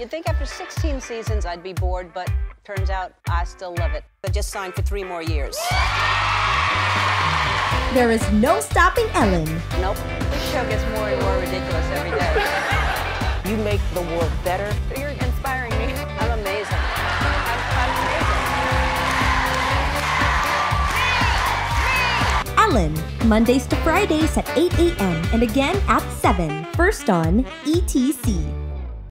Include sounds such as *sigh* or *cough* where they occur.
You'd think after 16 seasons I'd be bored, but turns out I still love it. I just signed for three more years. There is no stopping Ellen. Nope. This show gets more and more ridiculous every day. *laughs* you make the world better. You're inspiring me. I'm amazing. I'm, I'm amazing. Ellen, Mondays to Fridays at 8 a.m. and again at 7, first on ETC.